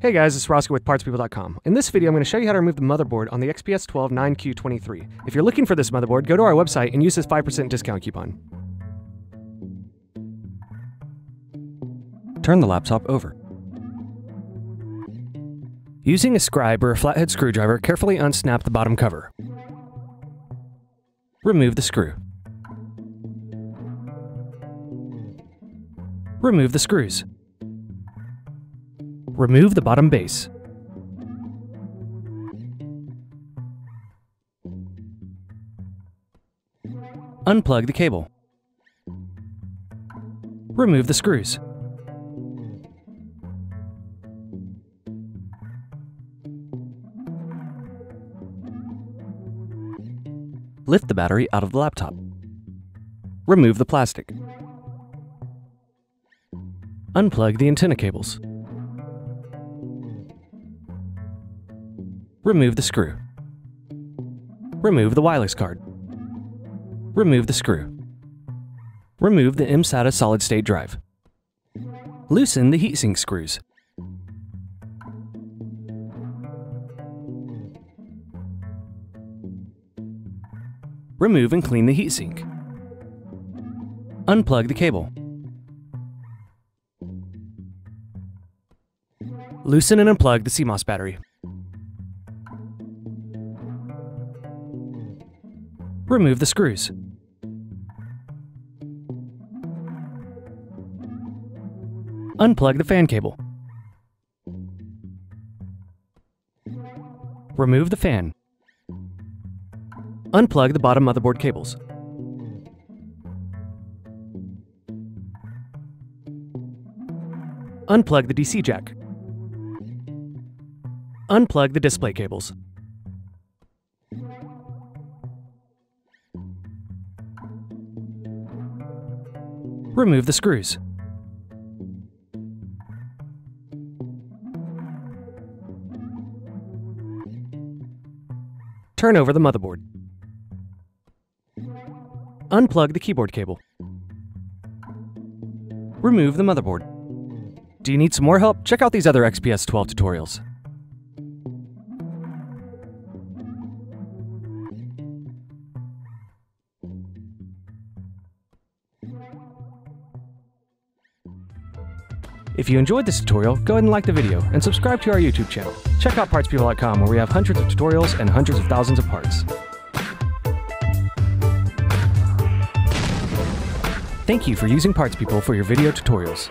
Hey guys, it's Roscoe with PartsPeople.com. In this video, I'm going to show you how to remove the motherboard on the XPS 12 9Q23. If you're looking for this motherboard, go to our website and use this 5% discount coupon. Turn the laptop over. Using a scribe or a flathead screwdriver, carefully unsnap the bottom cover. Remove the screw. Remove the screws. Remove the bottom base. Unplug the cable. Remove the screws. Lift the battery out of the laptop. Remove the plastic. Unplug the antenna cables. Remove the screw. Remove the wireless card. Remove the screw. Remove the mSATA solid state drive. Loosen the heatsink screws. Remove and clean the heatsink. Unplug the cable. Loosen and unplug the CMOS battery. Remove the screws. Unplug the fan cable. Remove the fan. Unplug the bottom motherboard cables. Unplug the DC jack. Unplug the display cables. Remove the screws. Turn over the motherboard. Unplug the keyboard cable. Remove the motherboard. Do you need some more help? Check out these other XPS 12 tutorials. If you enjoyed this tutorial, go ahead and like the video and subscribe to our YouTube channel. Check out PartsPeople.com where we have hundreds of tutorials and hundreds of thousands of parts. Thank you for using PartsPeople for your video tutorials.